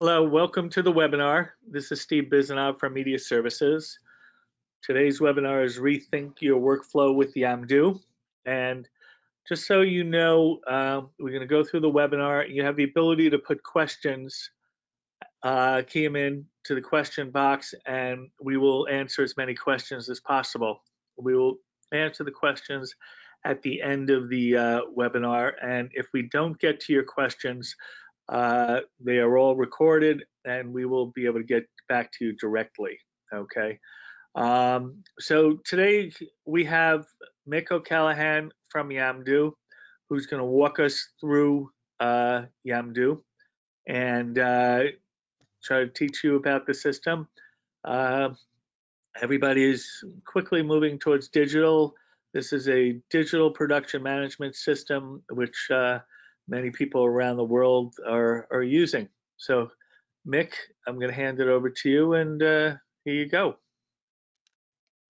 Hello, welcome to the webinar. This is Steve Bizanow from Media Services. Today's webinar is Rethink Your Workflow with Yamdu. And just so you know, uh, we're going to go through the webinar. You have the ability to put questions, uh, key them in to the question box, and we will answer as many questions as possible. We will answer the questions at the end of the uh, webinar. And if we don't get to your questions, uh, they are all recorded and we will be able to get back to you directly. Okay. Um, so today we have Mick O'Callaghan from Yamdu, who's going to walk us through uh, Yamdu and uh, try to teach you about the system. Uh, everybody is quickly moving towards digital. This is a digital production management system, which uh, many people around the world are, are using. So, Mick, I'm going to hand it over to you, and uh, here you go.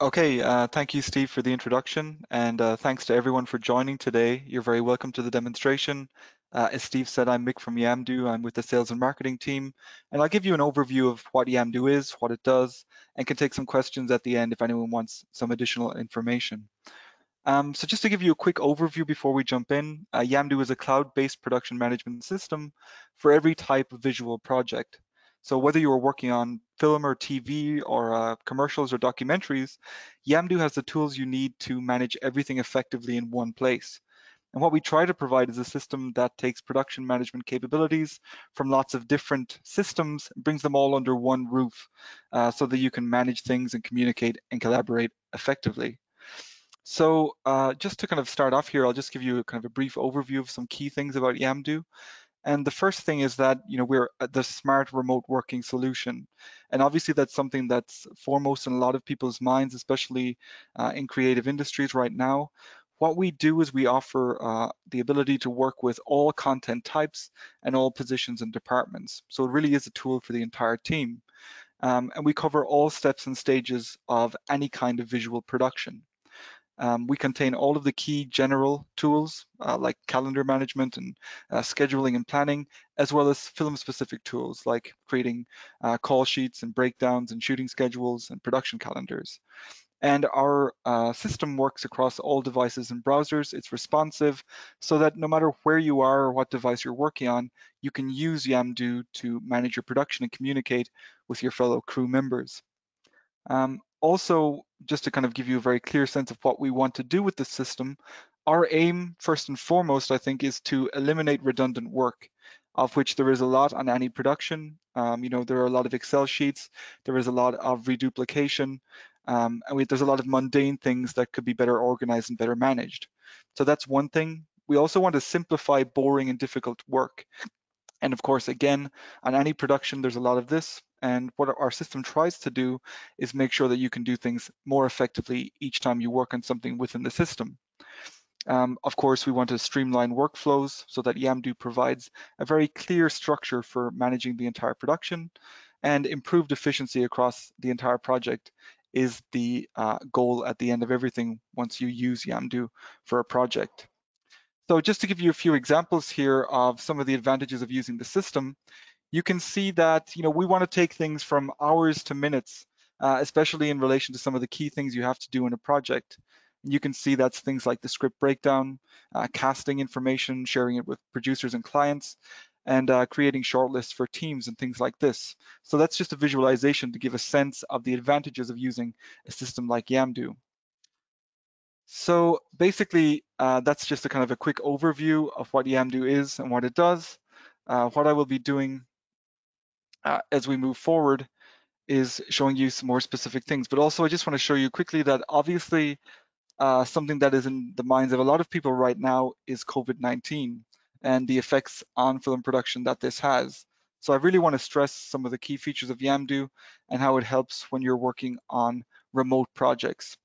Okay, uh, thank you, Steve, for the introduction, and uh, thanks to everyone for joining today. You're very welcome to the demonstration. Uh, as Steve said, I'm Mick from Yamdu. I'm with the sales and marketing team, and I'll give you an overview of what Yamdu is, what it does, and can take some questions at the end if anyone wants some additional information. Um, so just to give you a quick overview before we jump in, uh, Yamdu is a cloud-based production management system for every type of visual project. So whether you are working on film or TV or uh, commercials or documentaries, Yamdu has the tools you need to manage everything effectively in one place. And what we try to provide is a system that takes production management capabilities from lots of different systems, brings them all under one roof uh, so that you can manage things and communicate and collaborate effectively. So uh, just to kind of start off here, I'll just give you a kind of a brief overview of some key things about Yamdu. And the first thing is that you know we're the smart remote working solution, and obviously that's something that's foremost in a lot of people's minds, especially uh, in creative industries right now. What we do is we offer uh, the ability to work with all content types and all positions and departments. So it really is a tool for the entire team. Um, and we cover all steps and stages of any kind of visual production. Um, we contain all of the key general tools uh, like calendar management and uh, scheduling and planning, as well as film-specific tools like creating uh, call sheets and breakdowns and shooting schedules and production calendars. And our uh, system works across all devices and browsers. It's responsive so that no matter where you are or what device you're working on, you can use Yamdu to manage your production and communicate with your fellow crew members. Um, also, just to kind of give you a very clear sense of what we want to do with the system, our aim, first and foremost, I think, is to eliminate redundant work, of which there is a lot on any production. Um, you know, there are a lot of Excel sheets, there is a lot of reduplication, um, and we, there's a lot of mundane things that could be better organized and better managed. So that's one thing. We also want to simplify boring and difficult work. And of course, again, on any production, there's a lot of this. And what our system tries to do is make sure that you can do things more effectively each time you work on something within the system. Um, of course, we want to streamline workflows so that Yamdu provides a very clear structure for managing the entire production and improved efficiency across the entire project is the uh, goal at the end of everything once you use Yamdu for a project. So just to give you a few examples here of some of the advantages of using the system, you can see that you know we want to take things from hours to minutes, uh, especially in relation to some of the key things you have to do in a project. And you can see that's things like the script breakdown, uh, casting information, sharing it with producers and clients, and uh, creating shortlists for teams and things like this. So that's just a visualization to give a sense of the advantages of using a system like Yamdu. So basically, uh, that's just a kind of a quick overview of what Yamdu is and what it does. Uh, what I will be doing uh, as we move forward is showing you some more specific things. But also I just want to show you quickly that obviously uh, something that is in the minds of a lot of people right now is COVID-19 and the effects on film production that this has. So I really want to stress some of the key features of Yamdu and how it helps when you're working on remote projects.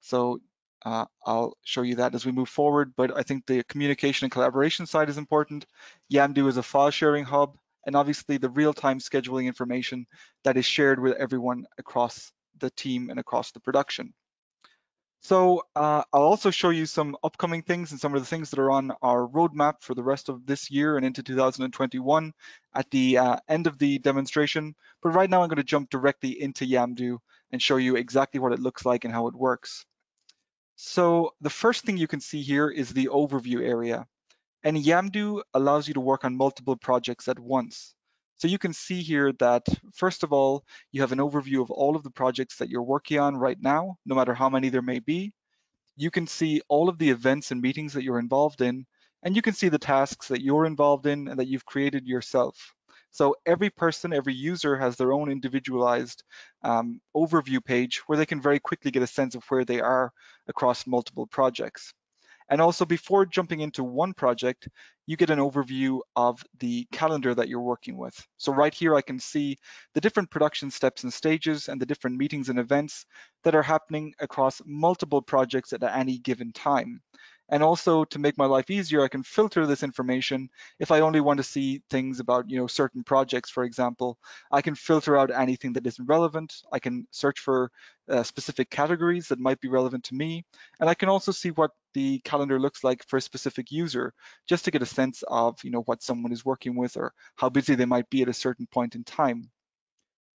So uh, I'll show you that as we move forward, but I think the communication and collaboration side is important. Yamdu is a file sharing hub and obviously the real-time scheduling information that is shared with everyone across the team and across the production. So uh, I'll also show you some upcoming things and some of the things that are on our roadmap for the rest of this year and into 2021 at the uh, end of the demonstration. But right now I'm going to jump directly into Yamdu and show you exactly what it looks like and how it works. So the first thing you can see here is the overview area. And Yamdu allows you to work on multiple projects at once. So you can see here that, first of all, you have an overview of all of the projects that you're working on right now, no matter how many there may be. You can see all of the events and meetings that you're involved in, and you can see the tasks that you're involved in and that you've created yourself. So every person, every user has their own individualized um, overview page where they can very quickly get a sense of where they are across multiple projects. And also before jumping into one project, you get an overview of the calendar that you're working with. So right here, I can see the different production steps and stages and the different meetings and events that are happening across multiple projects at any given time. And also to make my life easier, I can filter this information. If I only want to see things about, you know, certain projects, for example, I can filter out anything that isn't relevant. I can search for uh, specific categories that might be relevant to me. And I can also see what the calendar looks like for a specific user, just to get a sense of, you know, what someone is working with or how busy they might be at a certain point in time.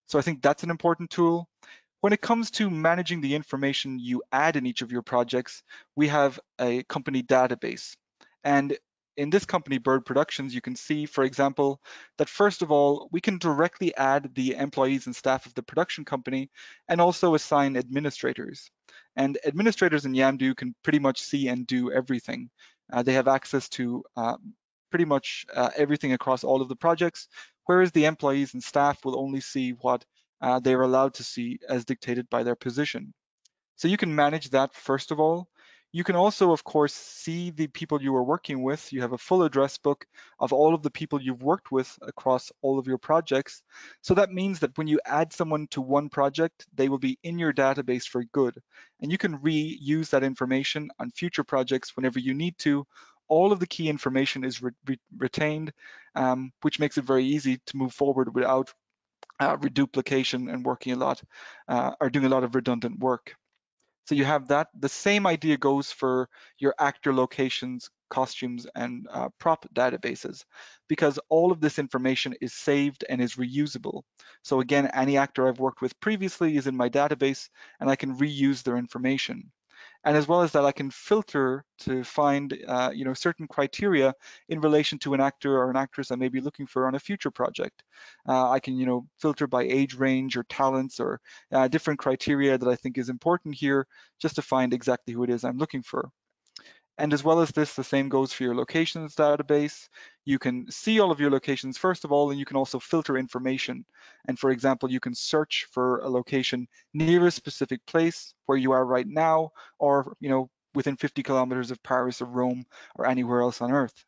So I think that's an important tool. When it comes to managing the information you add in each of your projects, we have a company database. And in this company, Bird Productions, you can see, for example, that first of all, we can directly add the employees and staff of the production company and also assign administrators. And administrators in Yamdu can pretty much see and do everything. Uh, they have access to uh, pretty much uh, everything across all of the projects, whereas the employees and staff will only see what uh, they are allowed to see as dictated by their position. So you can manage that first of all. You can also, of course, see the people you are working with. You have a full address book of all of the people you've worked with across all of your projects. So that means that when you add someone to one project, they will be in your database for good. And you can reuse that information on future projects whenever you need to. All of the key information is re re retained, um, which makes it very easy to move forward without uh, reduplication and working a lot, uh, are doing a lot of redundant work. So you have that. The same idea goes for your actor locations, costumes, and uh, prop databases, because all of this information is saved and is reusable. So again, any actor I've worked with previously is in my database, and I can reuse their information. And as well as that, I can filter to find, uh, you know, certain criteria in relation to an actor or an actress I may be looking for on a future project. Uh, I can, you know, filter by age range or talents or uh, different criteria that I think is important here just to find exactly who it is I'm looking for. And as well as this, the same goes for your locations database. You can see all of your locations first of all, and you can also filter information. And for example, you can search for a location near a specific place where you are right now, or you know, within 50 kilometers of Paris or Rome or anywhere else on Earth.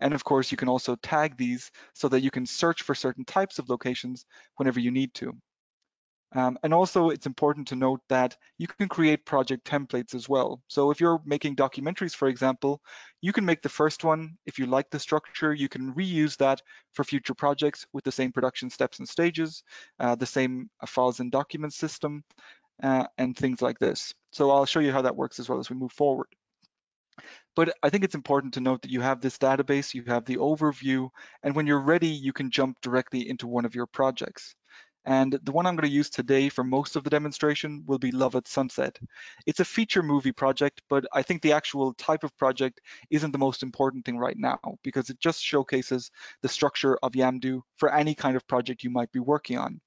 And of course, you can also tag these so that you can search for certain types of locations whenever you need to. Um, and also it's important to note that you can create project templates as well. So if you're making documentaries, for example, you can make the first one. If you like the structure, you can reuse that for future projects with the same production steps and stages, uh, the same uh, files and documents system, uh, and things like this. So I'll show you how that works as well as we move forward. But I think it's important to note that you have this database, you have the overview, and when you're ready, you can jump directly into one of your projects. And the one I'm going to use today for most of the demonstration will be Love at Sunset. It's a feature movie project, but I think the actual type of project isn't the most important thing right now because it just showcases the structure of Yamdu for any kind of project you might be working on.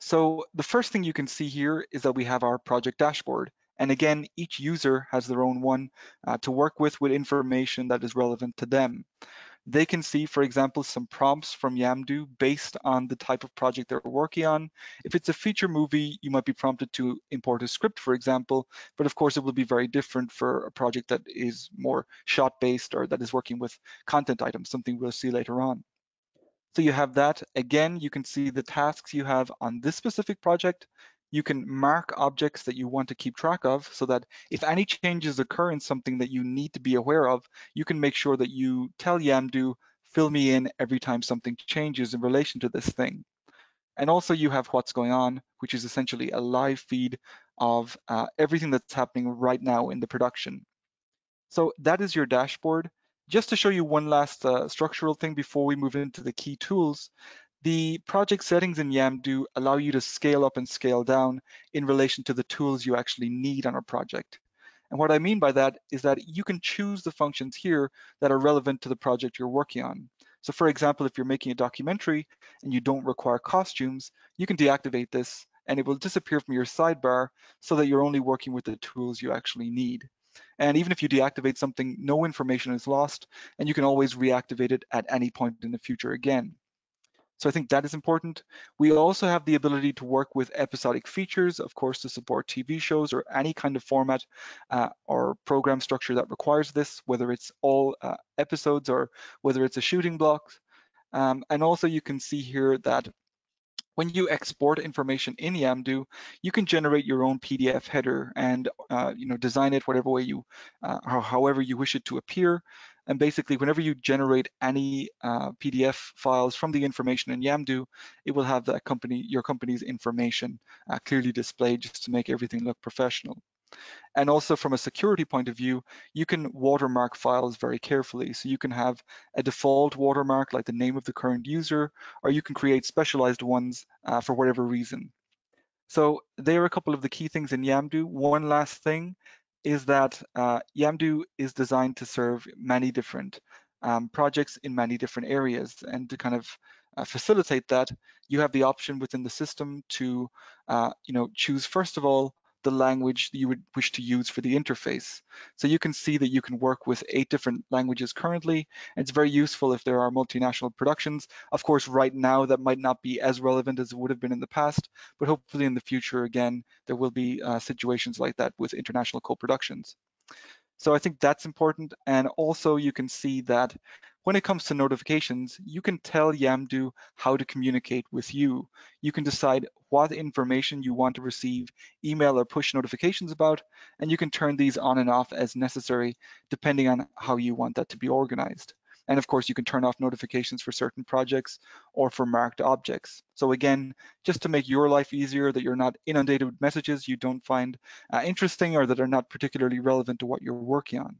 So the first thing you can see here is that we have our project dashboard. And again, each user has their own one uh, to work with with information that is relevant to them. They can see, for example, some prompts from Yamdu based on the type of project they're working on. If it's a feature movie, you might be prompted to import a script, for example, but of course it will be very different for a project that is more shot-based or that is working with content items, something we'll see later on. So you have that. Again, you can see the tasks you have on this specific project you can mark objects that you want to keep track of so that if any changes occur in something that you need to be aware of, you can make sure that you tell Yamdu, fill me in every time something changes in relation to this thing. And also you have what's going on, which is essentially a live feed of uh, everything that's happening right now in the production. So that is your dashboard. Just to show you one last uh, structural thing before we move into the key tools, the project settings in Yamdu allow you to scale up and scale down in relation to the tools you actually need on a project. And what I mean by that is that you can choose the functions here that are relevant to the project you're working on. So for example, if you're making a documentary and you don't require costumes, you can deactivate this and it will disappear from your sidebar so that you're only working with the tools you actually need. And even if you deactivate something, no information is lost and you can always reactivate it at any point in the future again. So I think that is important. We also have the ability to work with episodic features, of course, to support TV shows or any kind of format uh, or program structure that requires this, whether it's all uh, episodes or whether it's a shooting block. Um, and also you can see here that when you export information in Yamdu, you can generate your own PDF header and uh, you know design it whatever way you, uh, however you wish it to appear. And basically, whenever you generate any uh, PDF files from the information in Yamdu, it will have that company, your company's information uh, clearly displayed just to make everything look professional. And also from a security point of view, you can watermark files very carefully. So you can have a default watermark like the name of the current user, or you can create specialized ones uh, for whatever reason. So there are a couple of the key things in Yamdu. One last thing is that uh, Yamdu is designed to serve many different um, projects in many different areas. And to kind of uh, facilitate that, you have the option within the system to, uh, you know, choose first of all the language you would wish to use for the interface. So you can see that you can work with eight different languages currently. It's very useful if there are multinational productions. Of course, right now that might not be as relevant as it would have been in the past, but hopefully in the future, again, there will be uh, situations like that with international co-productions. So I think that's important. And also you can see that when it comes to notifications, you can tell Yamdu how to communicate with you. You can decide what information you want to receive email or push notifications about, and you can turn these on and off as necessary, depending on how you want that to be organized. And of course, you can turn off notifications for certain projects or for marked objects. So again, just to make your life easier, that you're not inundated with messages you don't find uh, interesting or that are not particularly relevant to what you're working on.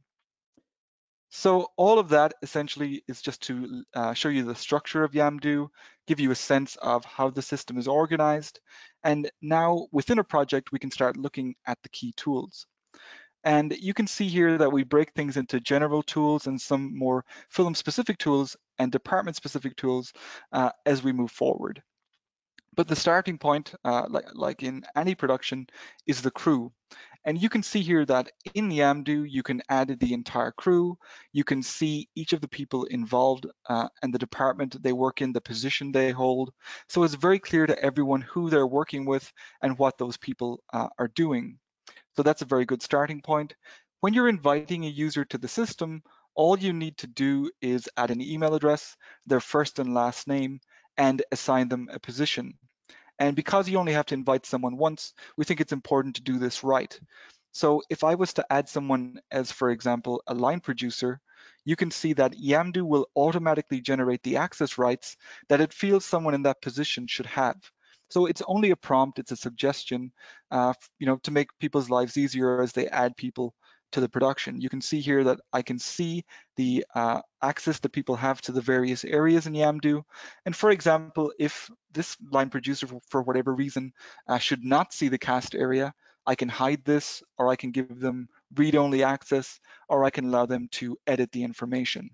So all of that essentially is just to uh, show you the structure of Yamdu, give you a sense of how the system is organized. And now within a project, we can start looking at the key tools. And you can see here that we break things into general tools and some more film specific tools and department specific tools uh, as we move forward. But the starting point, uh, like, like in any production, is the crew. And you can see here that in Yamdu, you can add the entire crew. You can see each of the people involved uh, and the department they work in, the position they hold. So it's very clear to everyone who they're working with and what those people uh, are doing. So that's a very good starting point. When you're inviting a user to the system, all you need to do is add an email address, their first and last name, and assign them a position. And because you only have to invite someone once, we think it's important to do this right. So if I was to add someone as, for example, a line producer, you can see that Yamdu will automatically generate the access rights that it feels someone in that position should have. So it's only a prompt, it's a suggestion, uh, you know, to make people's lives easier as they add people to the production. You can see here that I can see the uh, access that people have to the various areas in Yamdu. And for example, if this line producer, for whatever reason, uh, should not see the cast area, I can hide this, or I can give them read-only access, or I can allow them to edit the information.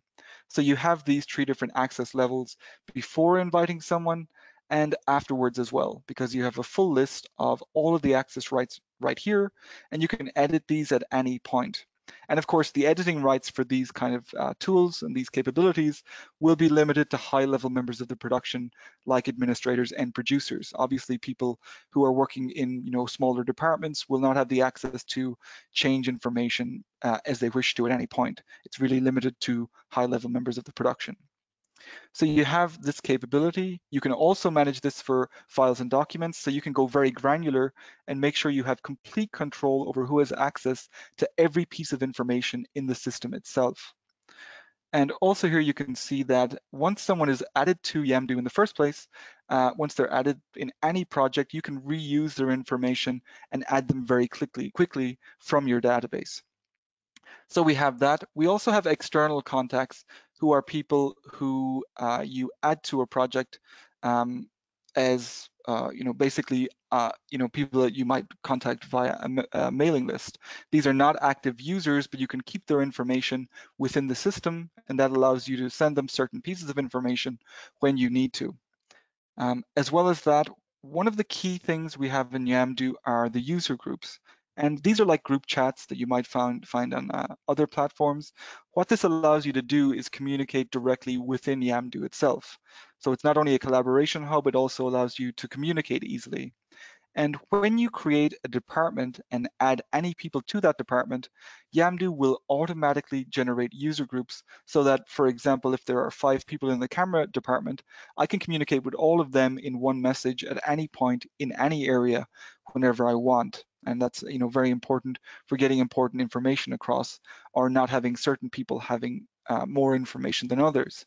So you have these three different access levels before inviting someone, and afterwards as well, because you have a full list of all of the access rights right here, and you can edit these at any point. And of course, the editing rights for these kind of uh, tools and these capabilities will be limited to high level members of the production, like administrators and producers. Obviously, people who are working in you know, smaller departments will not have the access to change information uh, as they wish to at any point. It's really limited to high level members of the production. So you have this capability. You can also manage this for files and documents. So you can go very granular and make sure you have complete control over who has access to every piece of information in the system itself. And also here you can see that once someone is added to Yamdu in the first place, uh, once they're added in any project, you can reuse their information and add them very quickly, quickly from your database. So we have that. We also have external contacts who are people who uh, you add to a project um, as uh, you know, basically, uh, you know, people that you might contact via a, a, mailing list. These are not active users, but you can keep their information within the system, and that allows you to send them certain pieces of information when you need to. Um, as well as that, one of the key things we have in Yamdu are the user groups. And these are like group chats that you might find, find on uh, other platforms. What this allows you to do is communicate directly within Yamdu itself. So it's not only a collaboration hub, it also allows you to communicate easily. And when you create a department and add any people to that department, Yamdu will automatically generate user groups so that, for example, if there are five people in the camera department, I can communicate with all of them in one message at any point in any area whenever I want. And that's you know very important for getting important information across or not having certain people having uh, more information than others.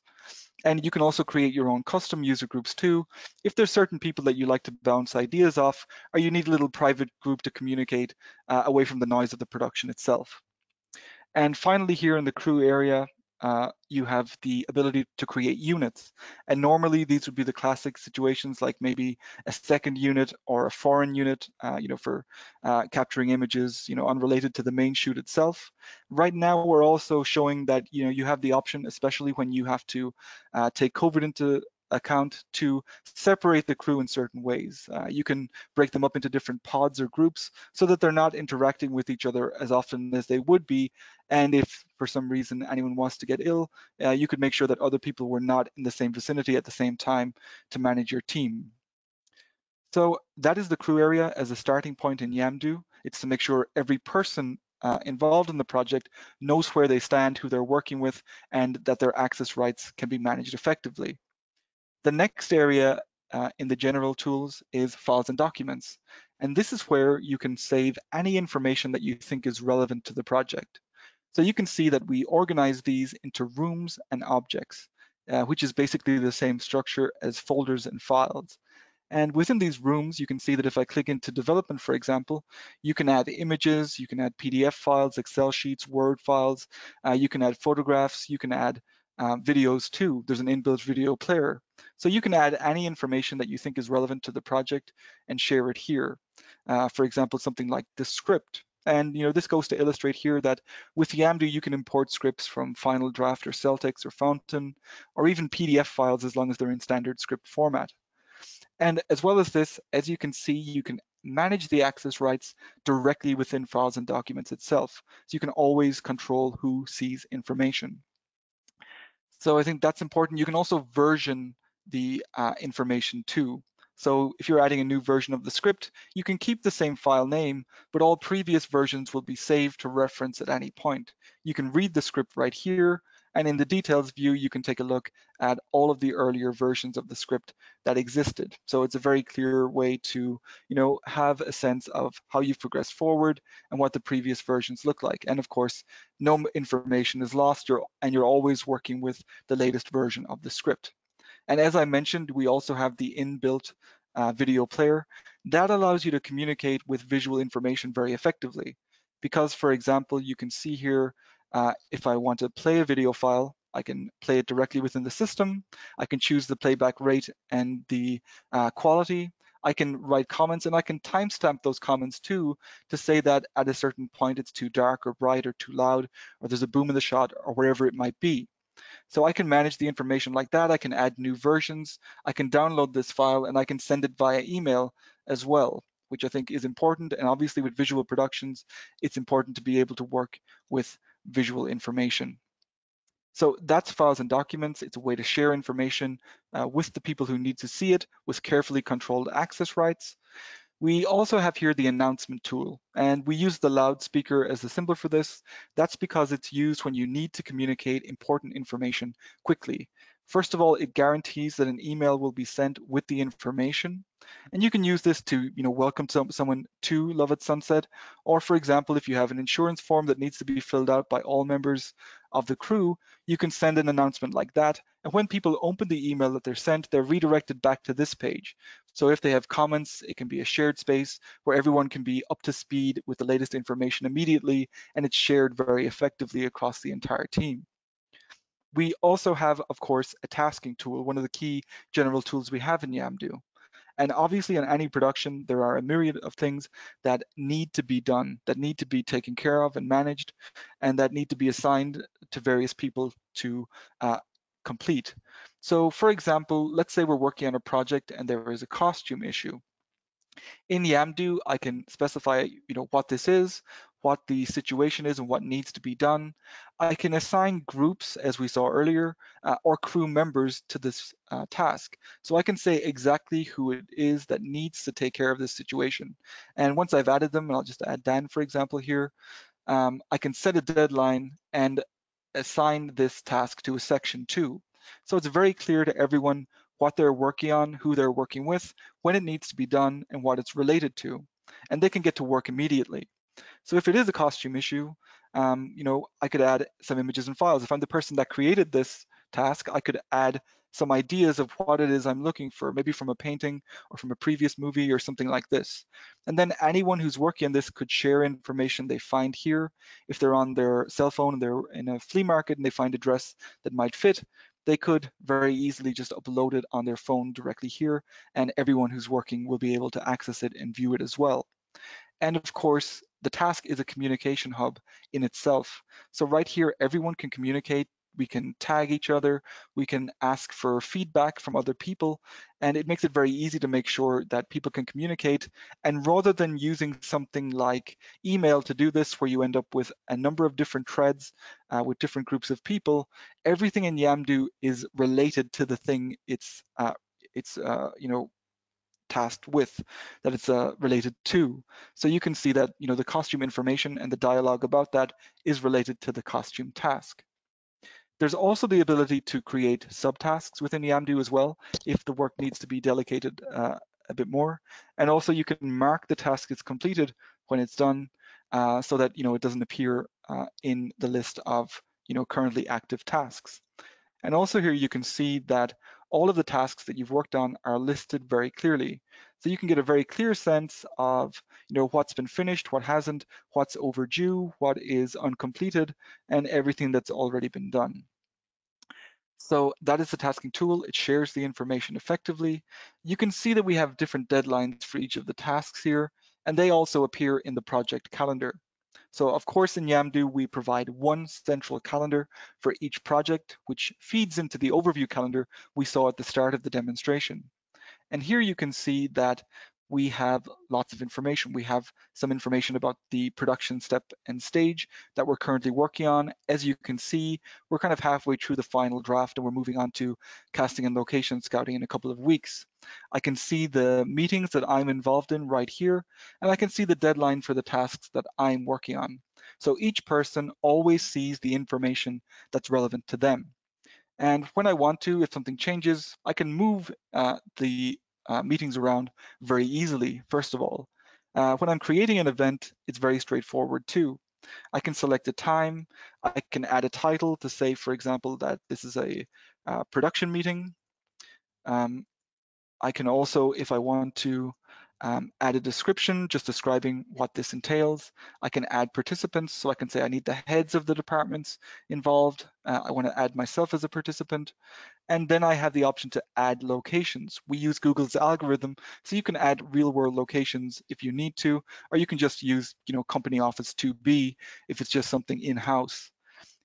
And you can also create your own custom user groups too. If there's certain people that you like to bounce ideas off, or you need a little private group to communicate uh, away from the noise of the production itself. And finally here in the crew area, uh, you have the ability to create units. And normally these would be the classic situations like maybe a second unit or a foreign unit, uh, you know, for uh, capturing images, you know, unrelated to the main shoot itself. Right now, we're also showing that, you know, you have the option, especially when you have to uh, take COVID into account to separate the crew in certain ways. Uh, you can break them up into different pods or groups so that they're not interacting with each other as often as they would be. And if for some reason anyone wants to get ill, uh, you could make sure that other people were not in the same vicinity at the same time to manage your team. So that is the crew area as a starting point in Yamdu. It's to make sure every person uh, involved in the project knows where they stand, who they're working with, and that their access rights can be managed effectively. The next area uh, in the general tools is files and documents. And this is where you can save any information that you think is relevant to the project. So you can see that we organize these into rooms and objects, uh, which is basically the same structure as folders and files. And within these rooms, you can see that if I click into development, for example, you can add images, you can add PDF files, Excel sheets, Word files, uh, you can add photographs, you can add uh, videos too. There's an inbuilt video player. So you can add any information that you think is relevant to the project and share it here. Uh, for example, something like the script. And you know this goes to illustrate here that with Yamdu you can import scripts from Final Draft or Celtx or Fountain or even PDF files as long as they're in standard script format. And as well as this, as you can see, you can manage the access rights directly within files and documents itself. So you can always control who sees information. So I think that's important. You can also version the uh, information too. So if you're adding a new version of the script, you can keep the same file name, but all previous versions will be saved to reference at any point. You can read the script right here, and in the details view, you can take a look at all of the earlier versions of the script that existed. So it's a very clear way to, you know, have a sense of how you've progressed forward and what the previous versions look like. And of course, no information is lost you're, and you're always working with the latest version of the script. And as I mentioned, we also have the inbuilt uh, video player. That allows you to communicate with visual information very effectively. Because, for example, you can see here uh, if I want to play a video file, I can play it directly within the system. I can choose the playback rate and the uh, quality. I can write comments and I can timestamp those comments too to say that at a certain point it's too dark or bright or too loud or there's a boom in the shot or wherever it might be. So I can manage the information like that. I can add new versions. I can download this file and I can send it via email as well, which I think is important. And obviously with visual productions, it's important to be able to work with visual information. So that's files and documents. It's a way to share information uh, with the people who need to see it with carefully controlled access rights. We also have here the announcement tool, and we use the loudspeaker as the symbol for this. That's because it's used when you need to communicate important information quickly. First of all, it guarantees that an email will be sent with the information. And you can use this to, you know, welcome some, someone to Love at Sunset. Or for example, if you have an insurance form that needs to be filled out by all members of the crew, you can send an announcement like that. And when people open the email that they're sent, they're redirected back to this page. So if they have comments, it can be a shared space where everyone can be up to speed with the latest information immediately, and it's shared very effectively across the entire team. We also have, of course, a tasking tool, one of the key general tools we have in Yamdu. And obviously in any production, there are a myriad of things that need to be done, that need to be taken care of and managed, and that need to be assigned to various people to uh, complete. So for example, let's say we're working on a project and there is a costume issue. In Yamdu, I can specify you know, what this is, what the situation is and what needs to be done. I can assign groups, as we saw earlier, uh, or crew members to this uh, task. So I can say exactly who it is that needs to take care of this situation. And once I've added them, and I'll just add Dan, for example, here, um, I can set a deadline and assign this task to a section two. So it's very clear to everyone what they're working on, who they're working with, when it needs to be done, and what it's related to. And they can get to work immediately. So if it is a costume issue, um, you know, I could add some images and files. If I'm the person that created this task, I could add some ideas of what it is I'm looking for, maybe from a painting or from a previous movie or something like this. And then anyone who's working on this could share information they find here. If they're on their cell phone and they're in a flea market and they find a dress that might fit, they could very easily just upload it on their phone directly here and everyone who's working will be able to access it and view it as well. And of course, the task is a communication hub in itself. So right here, everyone can communicate. We can tag each other. We can ask for feedback from other people. And it makes it very easy to make sure that people can communicate. And rather than using something like email to do this, where you end up with a number of different threads uh, with different groups of people, everything in Yamdu is related to the thing it's, uh, it's uh, you know, tasked with, that it's uh, related to. So you can see that you know the costume information and the dialogue about that is related to the costume task. There's also the ability to create subtasks within Yamdu as well, if the work needs to be delegated uh, a bit more. And also you can mark the task as completed when it's done, uh, so that you know it doesn't appear uh, in the list of you know currently active tasks. And also here you can see that all of the tasks that you've worked on are listed very clearly. So you can get a very clear sense of you know, what's been finished, what hasn't, what's overdue, what is uncompleted, and everything that's already been done. So that is the tasking tool. It shares the information effectively. You can see that we have different deadlines for each of the tasks here, and they also appear in the project calendar. So of course in Yamdu, we provide one central calendar for each project, which feeds into the overview calendar we saw at the start of the demonstration. And here you can see that we have lots of information. We have some information about the production step and stage that we're currently working on. As you can see, we're kind of halfway through the final draft and we're moving on to casting and location scouting in a couple of weeks. I can see the meetings that I'm involved in right here, and I can see the deadline for the tasks that I'm working on. So each person always sees the information that's relevant to them. And when I want to, if something changes, I can move uh, the uh, meetings around very easily, first of all. Uh, when I'm creating an event, it's very straightforward too. I can select a time, I can add a title to say, for example, that this is a uh, production meeting. Um, I can also, if I want to, um, add a description just describing what this entails. I can add participants, so I can say I need the heads of the departments involved. Uh, I want to add myself as a participant. And then I have the option to add locations. We use Google's algorithm, so you can add real world locations if you need to, or you can just use you know, company office 2B if it's just something in-house.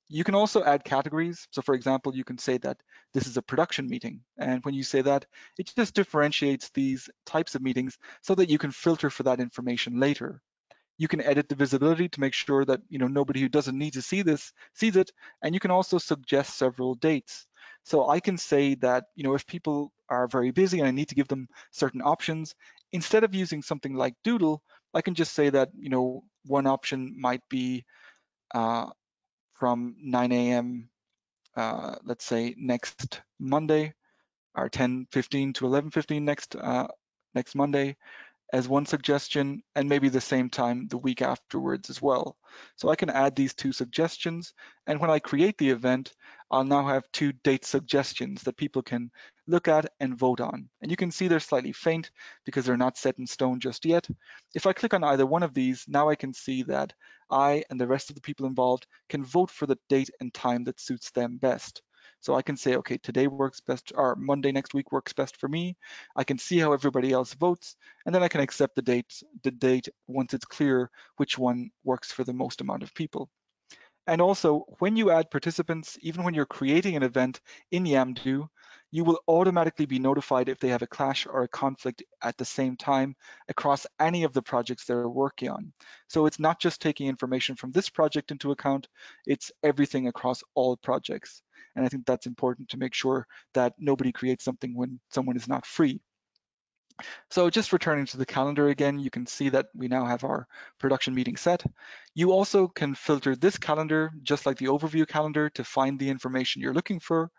You can also add categories. So for example, you can say that this is a production meeting. And when you say that, it just differentiates these types of meetings so that you can filter for that information later. You can edit the visibility to make sure that you know nobody who doesn't need to see this sees it. And you can also suggest several dates. So I can say that you know if people are very busy and I need to give them certain options, instead of using something like Doodle, I can just say that you know one option might be uh, from 9 a.m. Uh, let's say next Monday, or 10:15 to 11:15 next uh, next Monday, as one suggestion and maybe the same time the week afterwards as well. So I can add these two suggestions and when I create the event, I'll now have two date suggestions that people can look at and vote on. And you can see they're slightly faint because they're not set in stone just yet. If I click on either one of these, now I can see that I and the rest of the people involved can vote for the date and time that suits them best. So I can say, okay, today works best, or Monday next week works best for me. I can see how everybody else votes, and then I can accept the date, the date once it's clear which one works for the most amount of people. And also, when you add participants, even when you're creating an event in Yamdu, you will automatically be notified if they have a clash or a conflict at the same time across any of the projects they're working on. So it's not just taking information from this project into account, it's everything across all projects. And I think that's important to make sure that nobody creates something when someone is not free. So just returning to the calendar again, you can see that we now have our production meeting set. You also can filter this calendar, just like the overview calendar, to find the information you're looking for.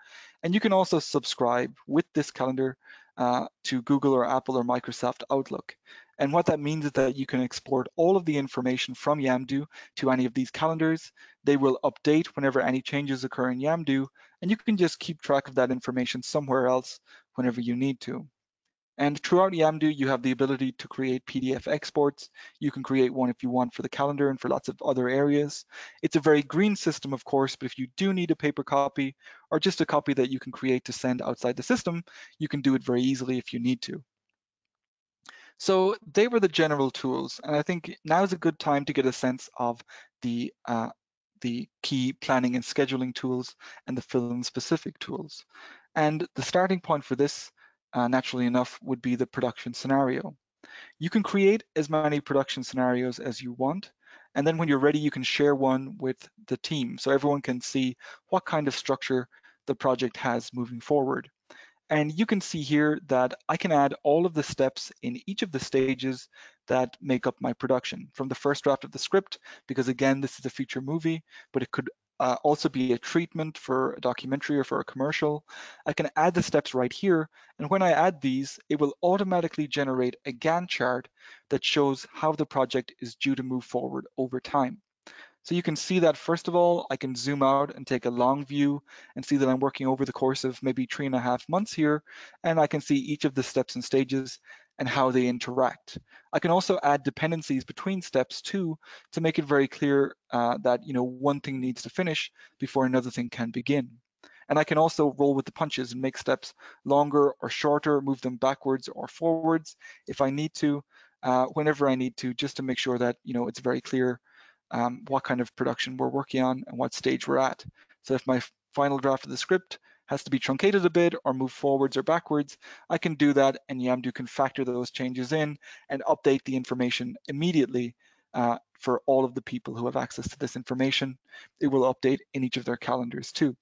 And you can also subscribe with this calendar uh, to Google or Apple or Microsoft Outlook. And what that means is that you can export all of the information from Yamdu to any of these calendars. They will update whenever any changes occur in Yamdu, and you can just keep track of that information somewhere else whenever you need to. And throughout Yamdu, you have the ability to create PDF exports. You can create one if you want for the calendar and for lots of other areas. It's a very green system, of course, but if you do need a paper copy or just a copy that you can create to send outside the system, you can do it very easily if you need to. So they were the general tools, and I think now is a good time to get a sense of the uh, the key planning and scheduling tools and the film specific tools. And the starting point for this uh, naturally enough, would be the production scenario. You can create as many production scenarios as you want, and then when you're ready, you can share one with the team so everyone can see what kind of structure the project has moving forward. And you can see here that I can add all of the steps in each of the stages that make up my production from the first draft of the script, because again, this is a feature movie, but it could uh, also be a treatment for a documentary or for a commercial. I can add the steps right here. And when I add these, it will automatically generate a Gantt chart that shows how the project is due to move forward over time. So you can see that first of all, I can zoom out and take a long view and see that I'm working over the course of maybe three and a half months here. And I can see each of the steps and stages and how they interact. I can also add dependencies between steps too to make it very clear uh, that you know one thing needs to finish before another thing can begin. And I can also roll with the punches and make steps longer or shorter, move them backwards or forwards if I need to, uh, whenever I need to, just to make sure that you know it's very clear um, what kind of production we're working on and what stage we're at. So if my final draft of the script has to be truncated a bit or move forwards or backwards, I can do that and Yamdu can factor those changes in and update the information immediately uh, for all of the people who have access to this information. It will update in each of their calendars too.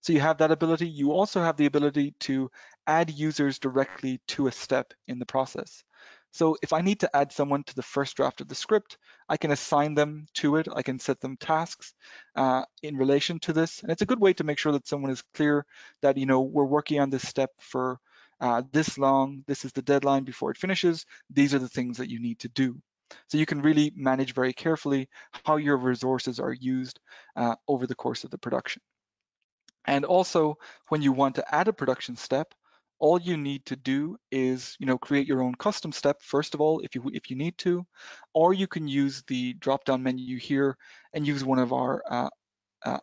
So you have that ability. You also have the ability to add users directly to a step in the process. So if I need to add someone to the first draft of the script, I can assign them to it. I can set them tasks uh, in relation to this. And it's a good way to make sure that someone is clear that, you know, we're working on this step for uh, this long, this is the deadline before it finishes. These are the things that you need to do. So you can really manage very carefully how your resources are used uh, over the course of the production. And also, when you want to add a production step, all you need to do is you know create your own custom step first of all if you if you need to or you can use the drop down menu here and use one of our uh, uh,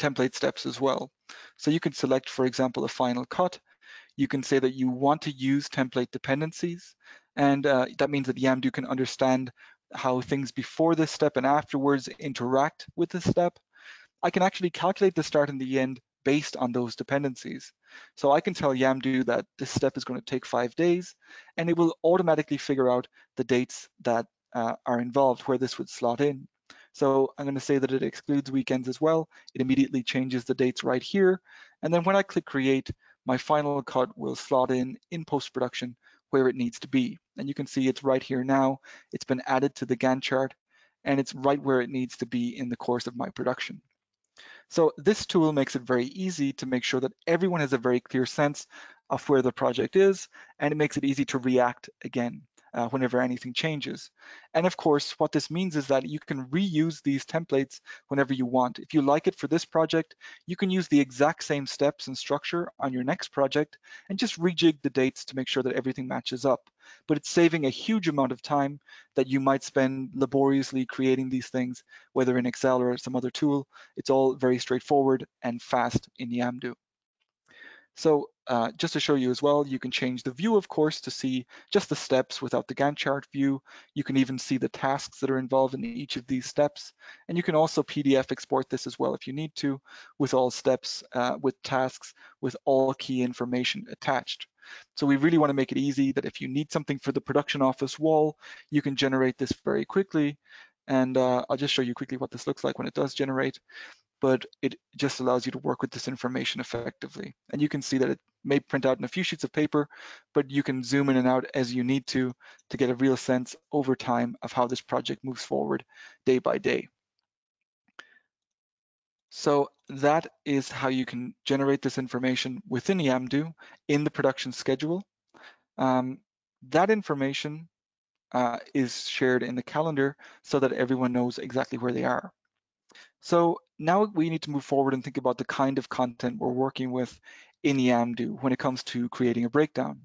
template steps as well. So you can select for example a final cut. You can say that you want to use template dependencies and uh, that means that Yamdu can understand how things before this step and afterwards interact with this step. I can actually calculate the start and the end based on those dependencies. So I can tell Yamdu that this step is going to take five days, and it will automatically figure out the dates that uh, are involved where this would slot in. So I'm going to say that it excludes weekends as well. It immediately changes the dates right here. And then when I click create, my final cut will slot in in post-production where it needs to be. And you can see it's right here now. It's been added to the Gantt chart and it's right where it needs to be in the course of my production. So this tool makes it very easy to make sure that everyone has a very clear sense of where the project is, and it makes it easy to react again. Uh, whenever anything changes. And of course, what this means is that you can reuse these templates whenever you want. If you like it for this project, you can use the exact same steps and structure on your next project and just rejig the dates to make sure that everything matches up. But it's saving a huge amount of time that you might spend laboriously creating these things, whether in Excel or some other tool. It's all very straightforward and fast in Yamdu. So uh, just to show you as well, you can change the view, of course, to see just the steps without the Gantt chart view. You can even see the tasks that are involved in each of these steps. And you can also PDF export this as well if you need to, with all steps, uh, with tasks, with all key information attached. So we really want to make it easy that if you need something for the production office wall, you can generate this very quickly. And uh, I'll just show you quickly what this looks like when it does generate but it just allows you to work with this information effectively. And you can see that it may print out in a few sheets of paper, but you can zoom in and out as you need to to get a real sense over time of how this project moves forward day by day. So that is how you can generate this information within Yamdu in the production schedule. Um, that information uh, is shared in the calendar so that everyone knows exactly where they are. So now we need to move forward and think about the kind of content we're working with in Yamdu when it comes to creating a breakdown.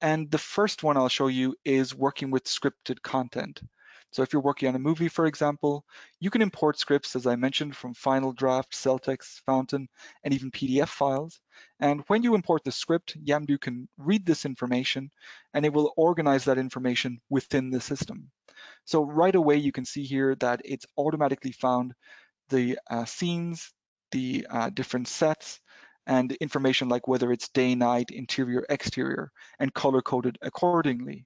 And the first one I'll show you is working with scripted content. So if you're working on a movie, for example, you can import scripts, as I mentioned, from Final Draft, Celtx, Fountain, and even PDF files. And when you import the script, Yamdu can read this information and it will organize that information within the system. So right away, you can see here that it's automatically found the uh, scenes, the uh, different sets, and information like whether it's day, night, interior, exterior, and color coded accordingly.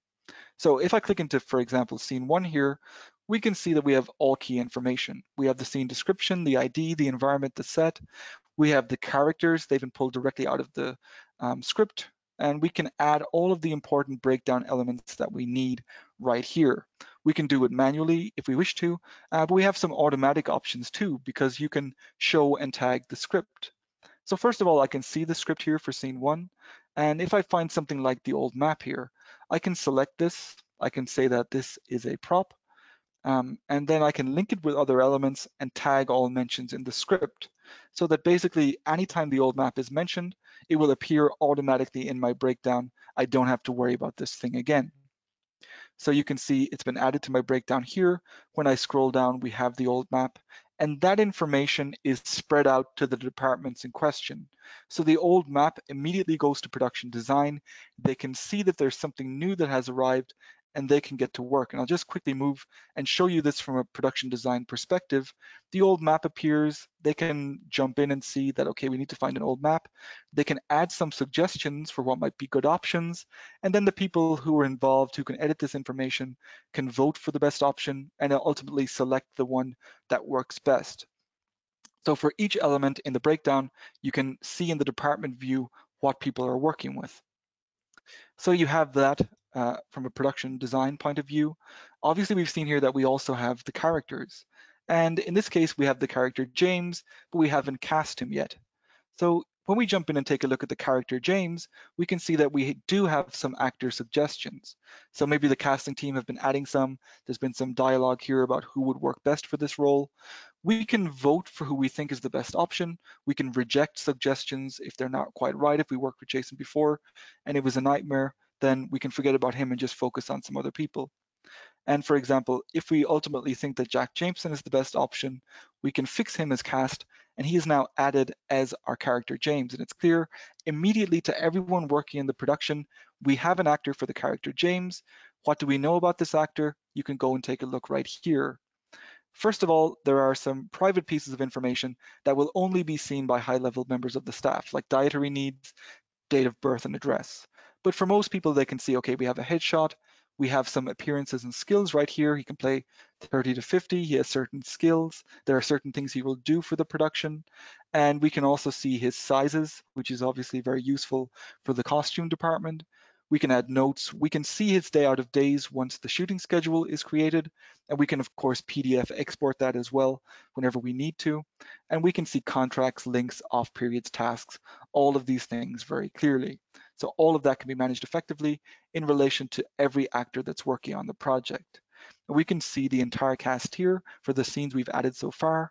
So if I click into, for example, scene one here, we can see that we have all key information. We have the scene description, the ID, the environment, the set. We have the characters, they've been pulled directly out of the um, script, and we can add all of the important breakdown elements that we need right here. We can do it manually if we wish to, uh, but we have some automatic options too, because you can show and tag the script. So first of all, I can see the script here for scene one. And if I find something like the old map here, I can select this. I can say that this is a prop. Um, and then I can link it with other elements and tag all mentions in the script. So that basically anytime the old map is mentioned, it will appear automatically in my breakdown. I don't have to worry about this thing again. So you can see it's been added to my breakdown here. When I scroll down, we have the old map and that information is spread out to the departments in question. So the old map immediately goes to production design. They can see that there's something new that has arrived and they can get to work. And I'll just quickly move and show you this from a production design perspective. The old map appears, they can jump in and see that, okay, we need to find an old map. They can add some suggestions for what might be good options. And then the people who are involved who can edit this information can vote for the best option and ultimately select the one that works best. So for each element in the breakdown, you can see in the department view what people are working with. So you have that uh, from a production design point of view. Obviously, we've seen here that we also have the characters. And in this case, we have the character James, but we haven't cast him yet. So when we jump in and take a look at the character James, we can see that we do have some actor suggestions. So maybe the casting team have been adding some. There's been some dialogue here about who would work best for this role. We can vote for who we think is the best option. We can reject suggestions if they're not quite right, if we worked with Jason before and it was a nightmare then we can forget about him and just focus on some other people. And for example, if we ultimately think that Jack Jameson is the best option, we can fix him as cast and he is now added as our character James. And it's clear immediately to everyone working in the production, we have an actor for the character James. What do we know about this actor? You can go and take a look right here. First of all, there are some private pieces of information that will only be seen by high level members of the staff, like dietary needs, date of birth and address. But for most people, they can see, okay, we have a headshot, we have some appearances and skills right here. He can play 30 to 50. He has certain skills. There are certain things he will do for the production. And we can also see his sizes, which is obviously very useful for the costume department. We can add notes. We can see his day out of days once the shooting schedule is created. And we can, of course, PDF export that as well whenever we need to. And we can see contracts, links, off periods, tasks, all of these things very clearly. So all of that can be managed effectively in relation to every actor that's working on the project. And we can see the entire cast here for the scenes we've added so far.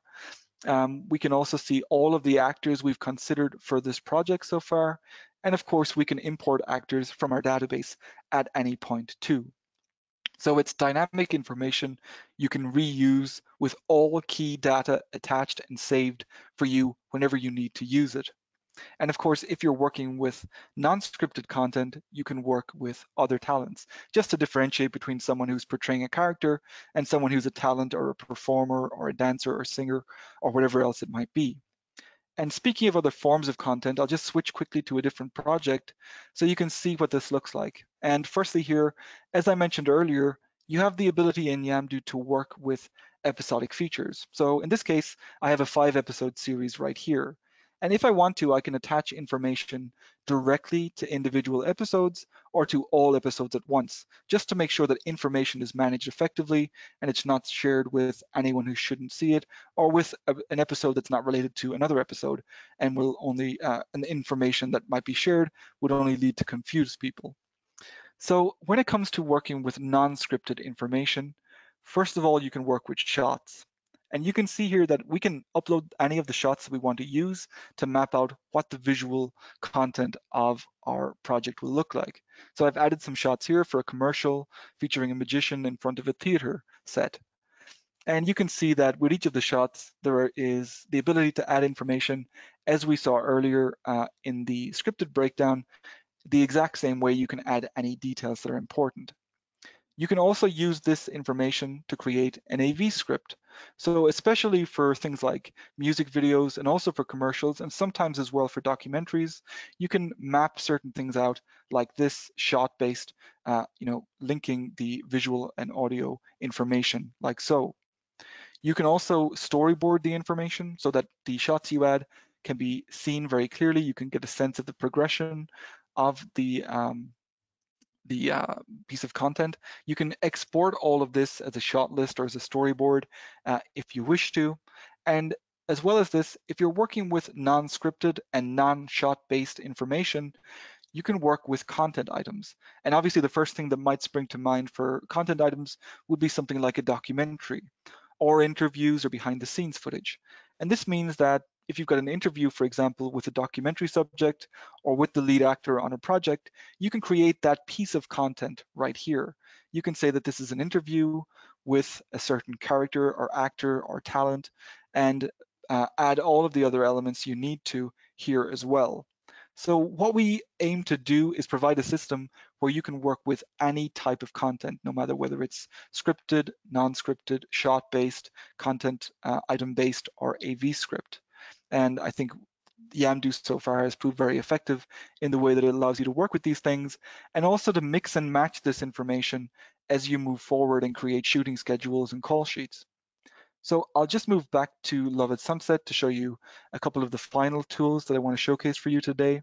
Um, we can also see all of the actors we've considered for this project so far. And of course, we can import actors from our database at any point too. So it's dynamic information you can reuse with all key data attached and saved for you whenever you need to use it. And of course, if you're working with non-scripted content, you can work with other talents, just to differentiate between someone who's portraying a character and someone who's a talent or a performer or a dancer or singer or whatever else it might be. And speaking of other forms of content, I'll just switch quickly to a different project so you can see what this looks like. And firstly here, as I mentioned earlier, you have the ability in Yamdu to work with episodic features. So in this case, I have a five episode series right here. And if I want to, I can attach information directly to individual episodes or to all episodes at once, just to make sure that information is managed effectively and it's not shared with anyone who shouldn't see it or with a, an episode that's not related to another episode and will only, uh, an information that might be shared would only lead to confuse people. So when it comes to working with non-scripted information, first of all, you can work with shots. And you can see here that we can upload any of the shots we want to use to map out what the visual content of our project will look like. So I've added some shots here for a commercial featuring a magician in front of a theater set. And you can see that with each of the shots, there is the ability to add information as we saw earlier uh, in the scripted breakdown, the exact same way you can add any details that are important. You can also use this information to create an AV script. So especially for things like music videos and also for commercials and sometimes as well for documentaries, you can map certain things out like this shot-based, uh, you know, linking the visual and audio information like so. You can also storyboard the information so that the shots you add can be seen very clearly. You can get a sense of the progression of the um, the uh, piece of content. You can export all of this as a shot list or as a storyboard uh, if you wish to. And as well as this, if you're working with non-scripted and non-shot based information, you can work with content items. And obviously the first thing that might spring to mind for content items would be something like a documentary or interviews or behind the scenes footage. And this means that if you've got an interview, for example, with a documentary subject or with the lead actor on a project, you can create that piece of content right here. You can say that this is an interview with a certain character or actor or talent and uh, add all of the other elements you need to here as well. So what we aim to do is provide a system where you can work with any type of content, no matter whether it's scripted, non-scripted, shot-based, content uh, item-based, or AV script. And I think Yamdu so far has proved very effective in the way that it allows you to work with these things and also to mix and match this information as you move forward and create shooting schedules and call sheets. So I'll just move back to Love at Sunset to show you a couple of the final tools that I want to showcase for you today.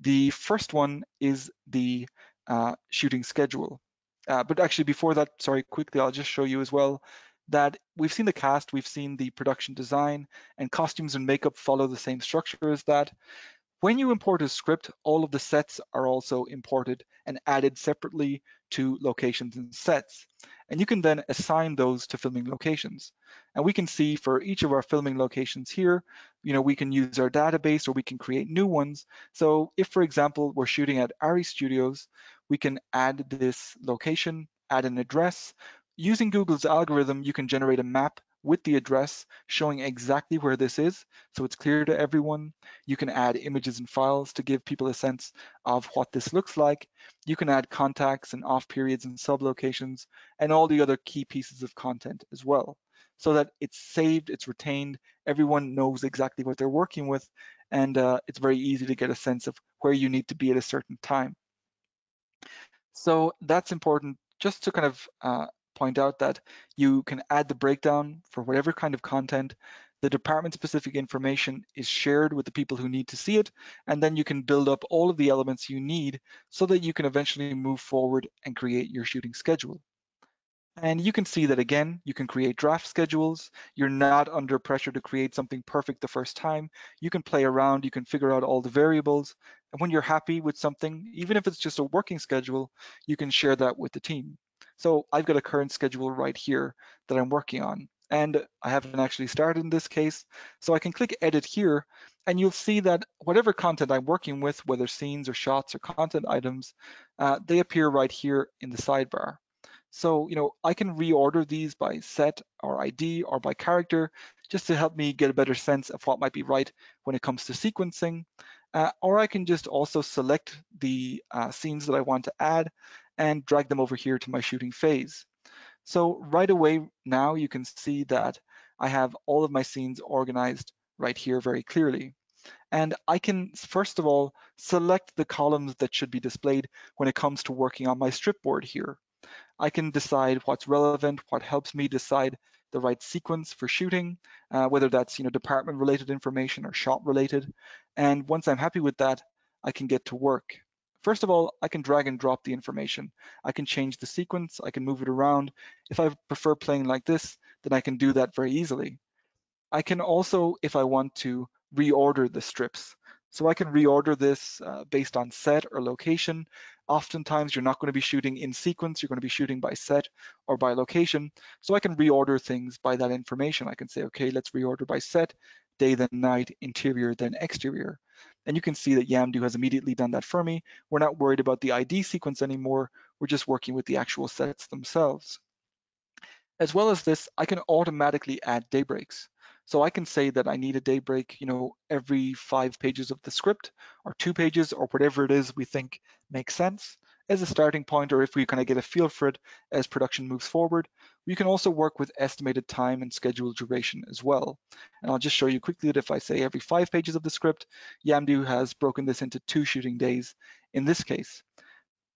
The first one is the uh, shooting schedule. Uh, but actually before that, sorry, quickly, I'll just show you as well that we've seen the cast, we've seen the production design, and costumes and makeup follow the same structure as that. When you import a script, all of the sets are also imported and added separately to locations and sets. And you can then assign those to filming locations. And we can see for each of our filming locations here, you know, we can use our database or we can create new ones. So if, for example, we're shooting at ARRI Studios, we can add this location, add an address, Using Google's algorithm, you can generate a map with the address showing exactly where this is, so it's clear to everyone. You can add images and files to give people a sense of what this looks like. You can add contacts and off periods and sublocations and all the other key pieces of content as well, so that it's saved, it's retained, everyone knows exactly what they're working with, and uh, it's very easy to get a sense of where you need to be at a certain time. So that's important just to kind of uh, point out that you can add the breakdown for whatever kind of content. The department specific information is shared with the people who need to see it, and then you can build up all of the elements you need so that you can eventually move forward and create your shooting schedule. And you can see that again, you can create draft schedules. You're not under pressure to create something perfect the first time. You can play around, you can figure out all the variables, And when you're happy with something, even if it's just a working schedule, you can share that with the team. So I've got a current schedule right here that I'm working on and I haven't actually started in this case. So I can click edit here and you'll see that whatever content I'm working with, whether scenes or shots or content items, uh, they appear right here in the sidebar. So, you know, I can reorder these by set or ID or by character just to help me get a better sense of what might be right when it comes to sequencing. Uh, or I can just also select the uh, scenes that I want to add and drag them over here to my shooting phase. So right away now you can see that I have all of my scenes organized right here very clearly. And I can, first of all, select the columns that should be displayed when it comes to working on my strip board here. I can decide what's relevant, what helps me decide the right sequence for shooting, uh, whether that's you know department related information or shot related. And once I'm happy with that, I can get to work. First of all, I can drag and drop the information. I can change the sequence, I can move it around. If I prefer playing like this, then I can do that very easily. I can also, if I want to, reorder the strips. So I can reorder this uh, based on set or location. Oftentimes you're not going to be shooting in sequence, you're going to be shooting by set or by location. So I can reorder things by that information. I can say, okay, let's reorder by set, day then night, interior then exterior. And you can see that Yamdu has immediately done that for me. We're not worried about the ID sequence anymore. We're just working with the actual sets themselves. As well as this, I can automatically add daybreaks. So I can say that I need a daybreak, you know, every five pages of the script or two pages or whatever it is we think makes sense as a starting point or if we kind of get a feel for it as production moves forward. We can also work with estimated time and schedule duration as well. And I'll just show you quickly that if I say every five pages of the script, Yamdu has broken this into two shooting days in this case.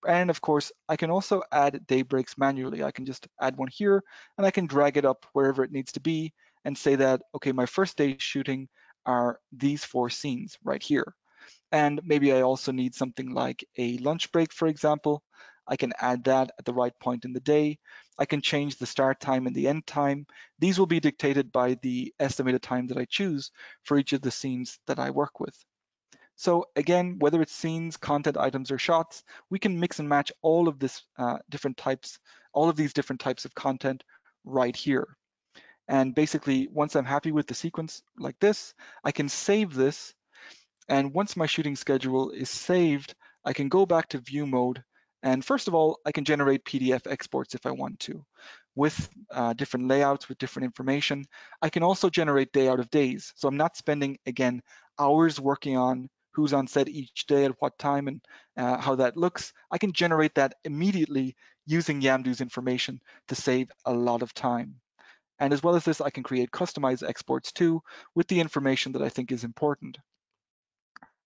And of course, I can also add day breaks manually. I can just add one here and I can drag it up wherever it needs to be and say that, okay, my first day shooting are these four scenes right here. And maybe I also need something like a lunch break, for example. I can add that at the right point in the day. I can change the start time and the end time. These will be dictated by the estimated time that I choose for each of the scenes that I work with. So again, whether it's scenes, content items, or shots, we can mix and match all of this uh, different types, all of these different types of content right here. And basically, once I'm happy with the sequence like this, I can save this and once my shooting schedule is saved, I can go back to view mode. And first of all, I can generate PDF exports if I want to with uh, different layouts, with different information. I can also generate day out of days. So I'm not spending, again, hours working on who's on set each day at what time and uh, how that looks. I can generate that immediately using Yamdu's information to save a lot of time. And as well as this, I can create customized exports too with the information that I think is important.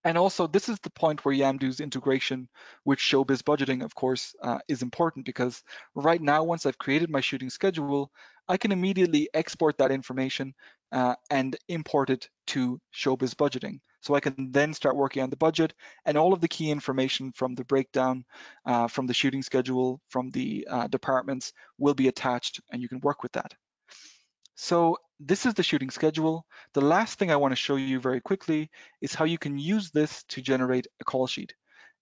And also, this is the point where Yamdu's integration with Showbiz budgeting, of course, uh, is important because right now, once I've created my shooting schedule, I can immediately export that information uh, and import it to Showbiz budgeting. So I can then start working on the budget and all of the key information from the breakdown, uh, from the shooting schedule, from the uh, departments will be attached and you can work with that. So this is the shooting schedule. The last thing I want to show you very quickly is how you can use this to generate a call sheet.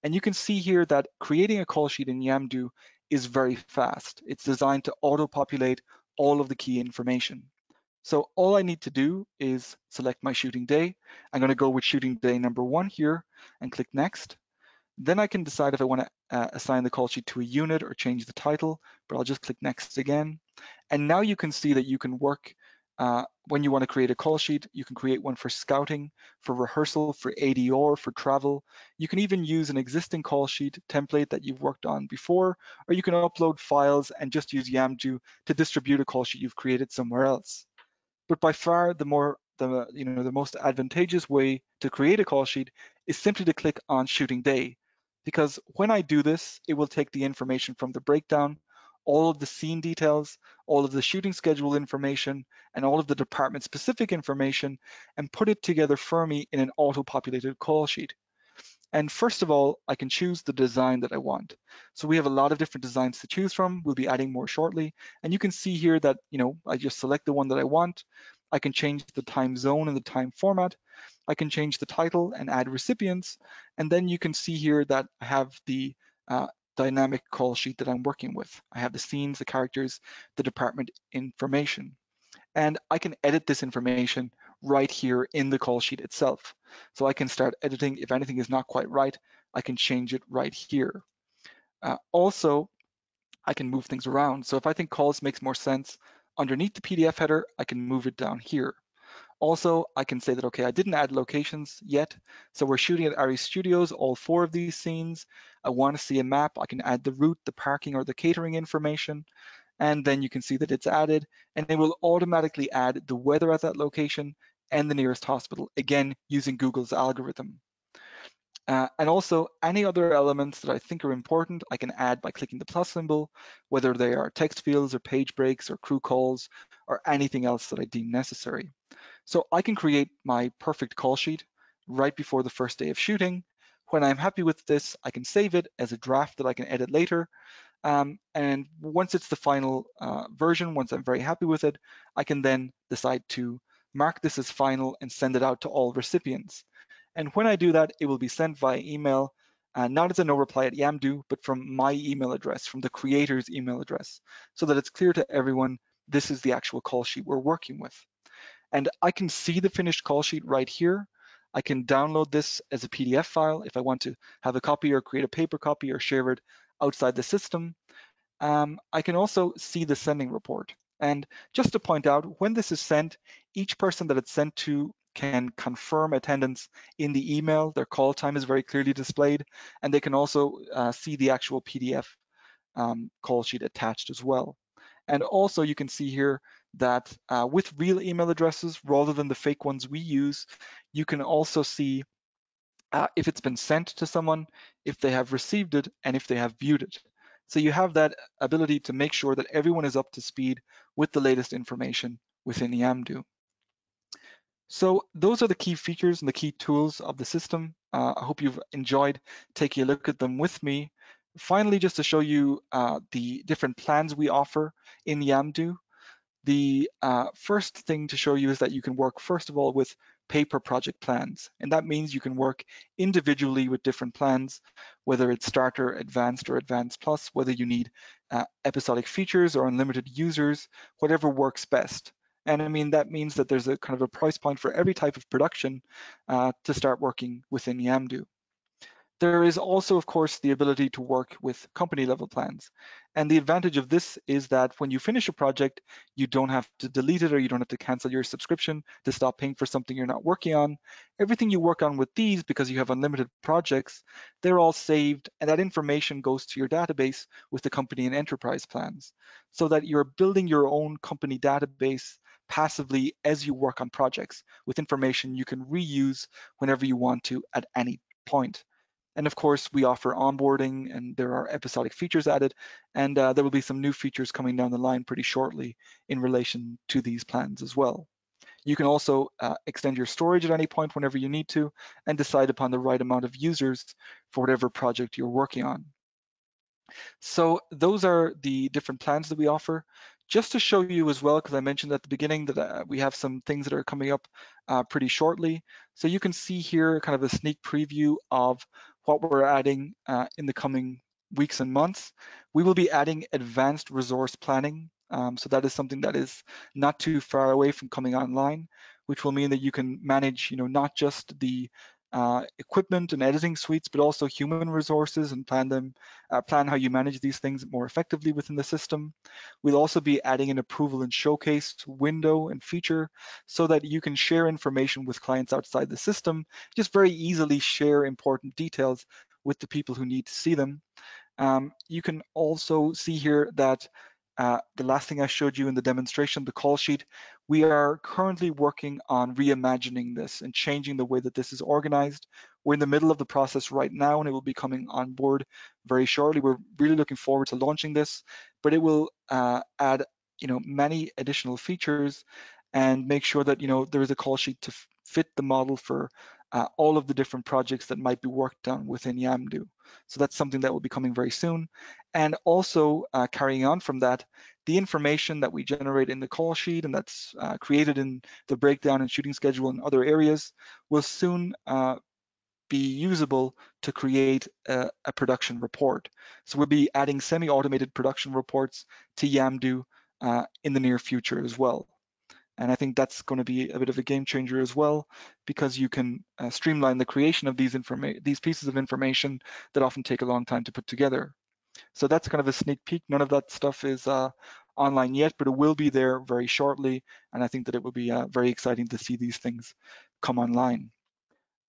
And you can see here that creating a call sheet in Yamdu is very fast. It's designed to auto-populate all of the key information. So all I need to do is select my shooting day. I'm going to go with shooting day number one here and click next. Then I can decide if I want to uh, assign the call sheet to a unit or change the title, but I'll just click next again. And now you can see that you can work uh, when you want to create a call sheet, you can create one for scouting, for rehearsal, for ADR, for travel. You can even use an existing call sheet template that you've worked on before, or you can upload files and just use Yamdu to distribute a call sheet you've created somewhere else. But by far the more the you know the most advantageous way to create a call sheet is simply to click on shooting day because when I do this, it will take the information from the breakdown, all of the scene details, all of the shooting schedule information, and all of the department specific information and put it together for me in an auto-populated call sheet. And first of all, I can choose the design that I want. So we have a lot of different designs to choose from. We'll be adding more shortly. And you can see here that, you know, I just select the one that I want. I can change the time zone and the time format. I can change the title and add recipients. And then you can see here that I have the uh, dynamic call sheet that I'm working with. I have the scenes, the characters, the department information. And I can edit this information right here in the call sheet itself. So I can start editing. If anything is not quite right, I can change it right here. Uh, also, I can move things around. So if I think calls makes more sense underneath the PDF header, I can move it down here. Also, I can say that, okay, I didn't add locations yet. So we're shooting at ARRI Studios, all four of these scenes. I want to see a map. I can add the route, the parking or the catering information. And then you can see that it's added and it will automatically add the weather at that location and the nearest hospital, again, using Google's algorithm. Uh, and also any other elements that I think are important, I can add by clicking the plus symbol, whether they are text fields or page breaks or crew calls or anything else that I deem necessary. So I can create my perfect call sheet right before the first day of shooting. When I'm happy with this, I can save it as a draft that I can edit later. Um, and once it's the final uh, version, once I'm very happy with it, I can then decide to mark this as final and send it out to all recipients. And when I do that, it will be sent via email, uh, not as a no reply at Yamdu, but from my email address, from the creator's email address, so that it's clear to everyone this is the actual call sheet we're working with. And I can see the finished call sheet right here. I can download this as a PDF file if I want to have a copy or create a paper copy or share it outside the system. Um, I can also see the sending report. And just to point out, when this is sent, each person that it's sent to can confirm attendance in the email. Their call time is very clearly displayed, and they can also uh, see the actual PDF um, call sheet attached as well. And also you can see here that uh, with real email addresses rather than the fake ones we use, you can also see uh, if it's been sent to someone, if they have received it, and if they have viewed it. So you have that ability to make sure that everyone is up to speed with the latest information within the Yamdu. So those are the key features and the key tools of the system. Uh, I hope you've enjoyed taking a look at them with me. Finally, just to show you uh, the different plans we offer in Yamdu, the uh, first thing to show you is that you can work, first of all, with pay-per project plans. And that means you can work individually with different plans, whether it's starter, advanced, or advanced plus, whether you need uh, episodic features or unlimited users, whatever works best. And I mean, that means that there's a kind of a price point for every type of production uh, to start working within Yamdu. There is also, of course, the ability to work with company level plans. And the advantage of this is that when you finish a project, you don't have to delete it or you don't have to cancel your subscription to stop paying for something you're not working on. Everything you work on with these, because you have unlimited projects, they're all saved and that information goes to your database with the company and enterprise plans so that you're building your own company database passively as you work on projects with information you can reuse whenever you want to at any point. And of course, we offer onboarding and there are episodic features added. And uh, there will be some new features coming down the line pretty shortly in relation to these plans as well. You can also uh, extend your storage at any point whenever you need to and decide upon the right amount of users for whatever project you're working on. So those are the different plans that we offer. Just to show you as well, because I mentioned at the beginning that uh, we have some things that are coming up uh, pretty shortly. So you can see here kind of a sneak preview of what we're adding uh, in the coming weeks and months. We will be adding advanced resource planning. Um, so that is something that is not too far away from coming online, which will mean that you can manage, you know, not just the uh, equipment and editing suites, but also human resources and plan them, uh, plan how you manage these things more effectively within the system. We'll also be adding an approval and showcase window and feature so that you can share information with clients outside the system, just very easily share important details with the people who need to see them. Um, you can also see here that uh, the last thing I showed you in the demonstration, the call sheet, we are currently working on reimagining this and changing the way that this is organized. We're in the middle of the process right now and it will be coming on board very shortly. We're really looking forward to launching this, but it will uh, add you know, many additional features and make sure that you know there is a call sheet to fit the model for uh, all of the different projects that might be worked on within Yamdu. So that's something that will be coming very soon. And also uh, carrying on from that, the information that we generate in the call sheet and that's uh, created in the breakdown and shooting schedule and other areas will soon uh, be usable to create a, a, production report. So we'll be adding semi-automated production reports to Yamdu uh, in the near future as well. And I think that's going to be a bit of a game changer as well, because you can uh, streamline the creation of these these pieces of information that often take a long time to put together. So that's kind of a sneak peek. None of that stuff is uh, online yet, but it will be there very shortly. And I think that it will be uh, very exciting to see these things come online.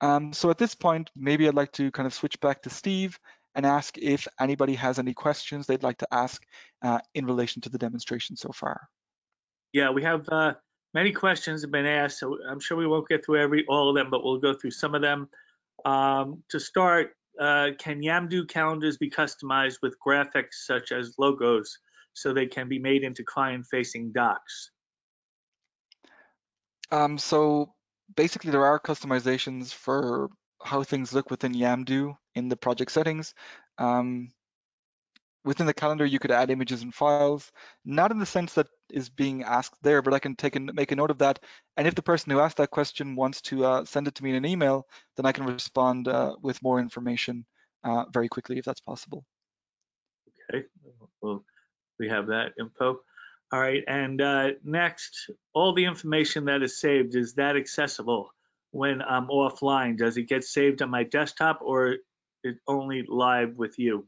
Um, so at this point, maybe I'd like to kind of switch back to Steve and ask if anybody has any questions they'd like to ask uh, in relation to the demonstration so far. Yeah, we have uh, many questions have been asked, so I'm sure we won't get through every all of them, but we'll go through some of them. Um, to start, uh, can Yamdu calendars be customized with graphics such as logos so they can be made into client-facing docs? Um, so basically, there are customizations for how things look within Yamdu in the project settings. Um, within the calendar, you could add images and files, not in the sense that is being asked there, but I can take and make a note of that. And if the person who asked that question wants to uh, send it to me in an email, then I can respond uh, with more information uh, very quickly if that's possible. Okay, well, we have that info. All right, and uh, next, all the information that is saved, is that accessible when I'm offline? Does it get saved on my desktop or it only live with you?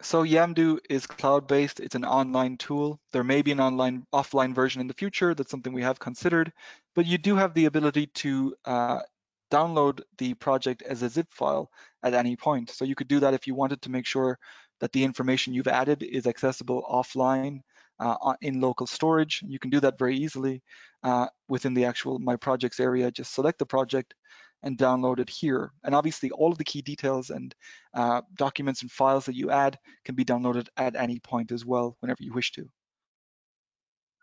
So Yamdu is cloud-based. It's an online tool. There may be an online offline version in the future. That's something we have considered, but you do have the ability to uh, download the project as a zip file at any point. So you could do that if you wanted to make sure that the information you've added is accessible offline uh, in local storage. You can do that very easily uh, within the actual My Projects area. Just select the project, and download it here. And obviously all of the key details and uh, documents and files that you add can be downloaded at any point as well, whenever you wish to.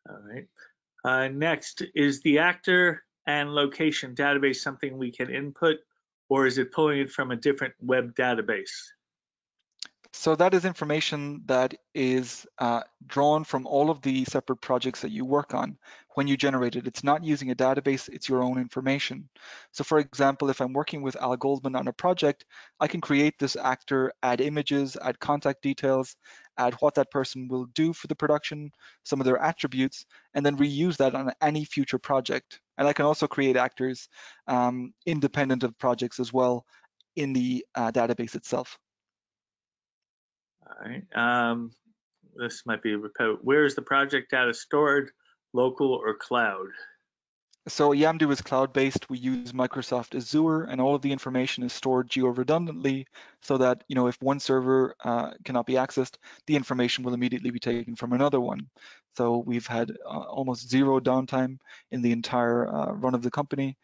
All right. Uh, next, is the actor and location database something we can input or is it pulling it from a different web database? So that is information that is uh, drawn from all of the separate projects that you work on when you generate it. It's not using a database, it's your own information. So for example, if I'm working with Al Goldman on a project, I can create this actor, add images, add contact details, add what that person will do for the production, some of their attributes, and then reuse that on any future project. And I can also create actors um, independent of projects as well in the uh, database itself. All right. Um, this might be repetitive. Where is the project data stored, local or cloud? So Yamdu is cloud-based. We use Microsoft Azure, and all of the information is stored geo-redundantly, so that you know if one server uh, cannot be accessed, the information will immediately be taken from another one. So we've had uh, almost zero downtime in the entire uh, run of the company,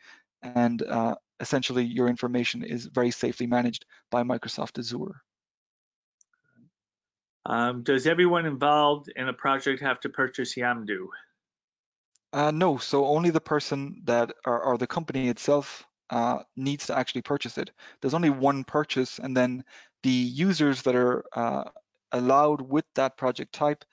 and uh, essentially your information is very safely managed by Microsoft Azure. Um, does everyone involved in a project have to purchase Yamdu? Uh, no, so only the person that or, or the company itself uh, needs to actually purchase it. There's only one purchase, and then the users that are uh, allowed with that project type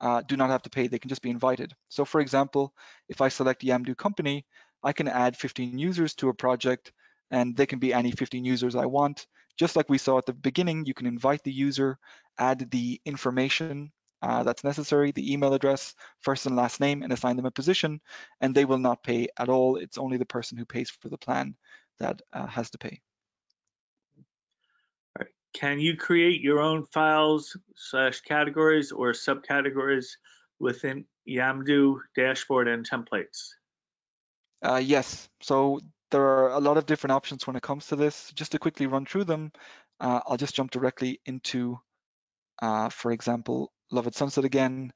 uh, do not have to pay. They can just be invited. So, for example, if I select Yamdu company, I can add 15 users to a project, and they can be any 15 users I want. Just like we saw at the beginning, you can invite the user, add the information uh, that's necessary, the email address, first and last name, and assign them a position, and they will not pay at all. It's only the person who pays for the plan that uh, has to pay. Right. Can you create your own files slash categories or subcategories within Yamdu dashboard and templates? Uh, yes, so there are a lot of different options when it comes to this. Just to quickly run through them, uh, I'll just jump directly into, uh, for example, Love at Sunset again.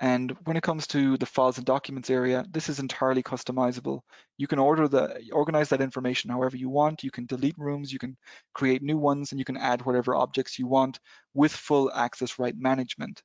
And when it comes to the files and documents area, this is entirely customizable. You can order the organize that information however you want. You can delete rooms, you can create new ones, and you can add whatever objects you want with full access right management.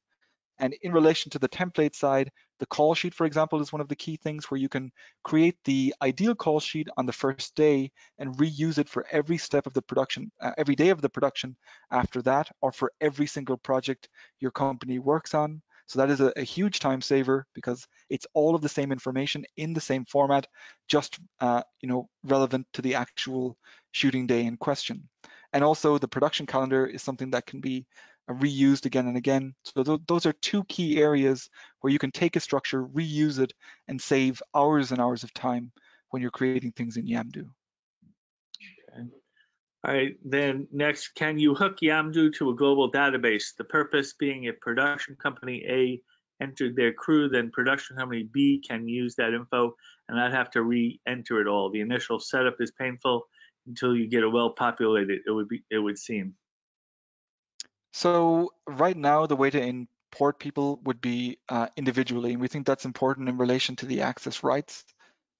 And in relation to the template side, the call sheet, for example, is one of the key things where you can create the ideal call sheet on the first day and reuse it for every step of the production, uh, every day of the production after that, or for every single project your company works on. So that is a, a huge time saver because it's all of the same information in the same format, just uh, you know relevant to the actual shooting day in question. And also the production calendar is something that can be reused again and again. So th those are two key areas where you can take a structure, reuse it, and save hours and hours of time when you're creating things in Yamdu. Okay. All right, then next, can you hook Yamdu to a global database? The purpose being if production company A entered their crew, then production company B can use that info and not have to re-enter it all. The initial setup is painful until you get it well populated, it would be it would seem. So right now, the way to import people would be uh, individually, and we think that's important in relation to the access rights.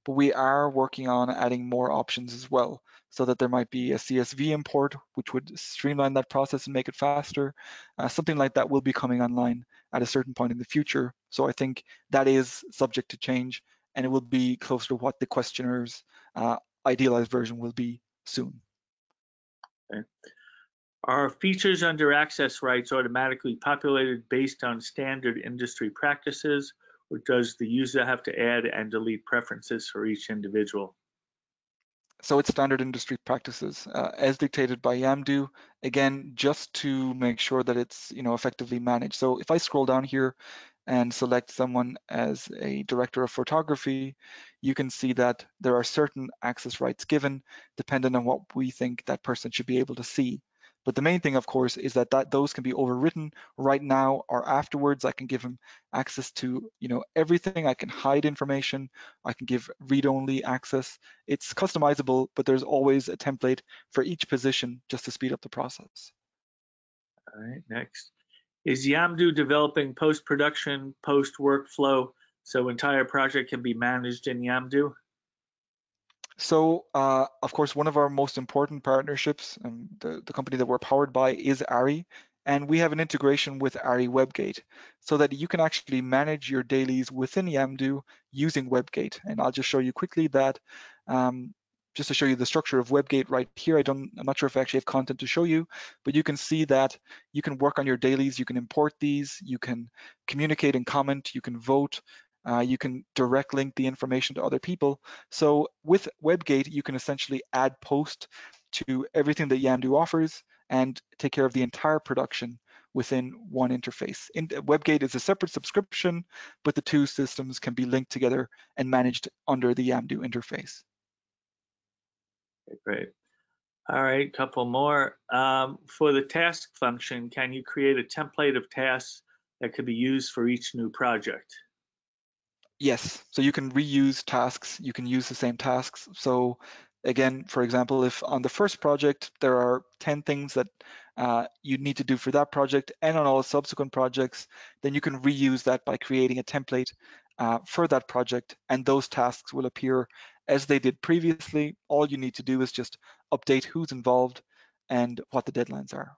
But we are working on adding more options as well, so that there might be a CSV import, which would streamline that process and make it faster. Uh, something like that will be coming online at a certain point in the future. So I think that is subject to change, and it will be closer to what the questioner's uh, idealized version will be soon. Okay. Are features under access rights automatically populated based on standard industry practices, or does the user have to add and delete preferences for each individual? So it's standard industry practices uh, as dictated by Yamdu, again, just to make sure that it's you know effectively managed. So if I scroll down here and select someone as a director of photography, you can see that there are certain access rights given dependent on what we think that person should be able to see. But the main thing, of course, is that, that those can be overwritten right now or afterwards. I can give them access to you know everything. I can hide information. I can give read-only access. It's customizable, but there's always a template for each position just to speed up the process. All right, next. Is Yamdu developing post-production, post-workflow, so entire project can be managed in Yamdu? So, uh, of course, one of our most important partnerships, and the, the company that we're powered by is ARRI, and we have an integration with ARRI WebGate so that you can actually manage your dailies within Yamdu using WebGate. And I'll just show you quickly that um, just to show you the structure of WebGate right here. I don't, I'm not sure if I actually have content to show you, but you can see that you can work on your dailies, you can import these, you can communicate and comment, you can vote, uh, you can direct link the information to other people. So with WebGate, you can essentially add post to everything that Yamdu offers and take care of the entire production within one interface. In, WebGate is a separate subscription, but the two systems can be linked together and managed under the Yamdu interface. Great. All right, couple more. Um, for the task function, can you create a template of tasks that could be used for each new project? Yes, so you can reuse tasks, you can use the same tasks. So again, for example, if on the first project, there are 10 things that uh, you need to do for that project and on all subsequent projects, then you can reuse that by creating a template uh, for that project and those tasks will appear as they did previously. All you need to do is just update who's involved and what the deadlines are.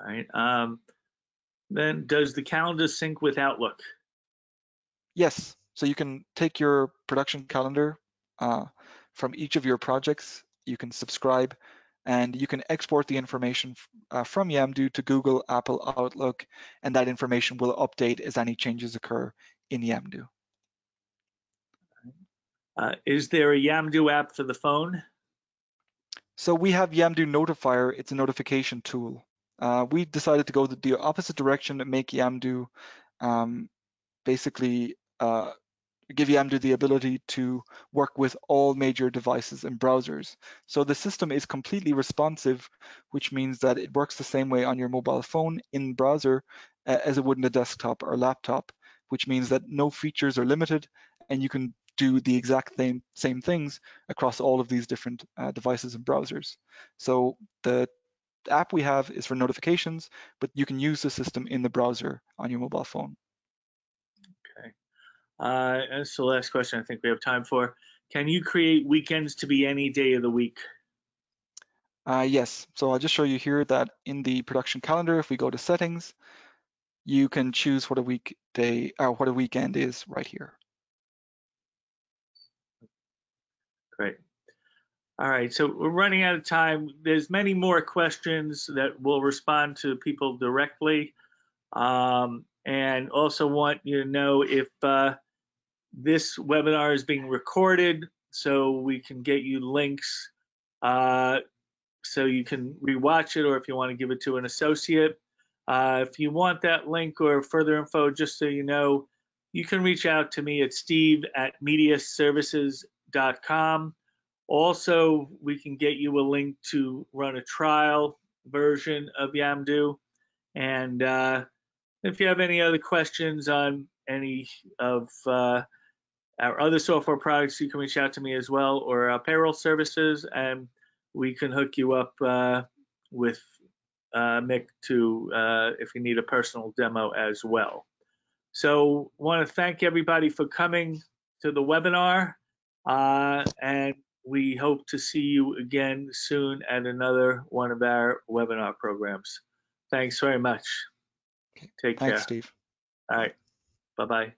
All right. Um, then does the calendar sync with Outlook? Yes. So you can take your production calendar uh, from each of your projects. You can subscribe and you can export the information uh, from Yamdu to Google, Apple, Outlook, and that information will update as any changes occur in Yamdu. Uh, is there a Yamdu app for the phone? So we have Yamdu Notifier. It's a notification tool. Uh, we decided to go the opposite direction and make Yamdu um, basically uh, give Yamdu the ability to work with all major devices and browsers. So the system is completely responsive, which means that it works the same way on your mobile phone in browser as it would in a desktop or laptop, which means that no features are limited and you can do the exact same, same things across all of these different uh, devices and browsers. So the app we have is for notifications, but you can use the system in the browser on your mobile phone. Uh, that's the last question I think we have time for. Can you create weekends to be any day of the week? Uh, yes, so I'll just show you here that in the production calendar, if we go to settings, you can choose what a weekday, or uh, what a weekend is right here. Great. All right, so we're running out of time. There's many more questions that we'll respond to people directly. Um, And also want you to know if uh, this webinar is being recorded so we can get you links uh, so you can rewatch it or if you want to give it to an associate. Uh, if you want that link or further info, just so you know, you can reach out to me at steve at mediaservices.com. Also, we can get you a link to run a trial version of Yamdu. And uh, if you have any other questions on any of uh, our other software products, you can reach out to me as well or our payroll services, and we can hook you up uh, with uh, Mick to uh, if you need a personal demo as well. So, want to thank everybody for coming to the webinar, uh, and we hope to see you again soon at another one of our webinar programs. Thanks very much. Take Thanks, care. Steve. All right. Bye bye.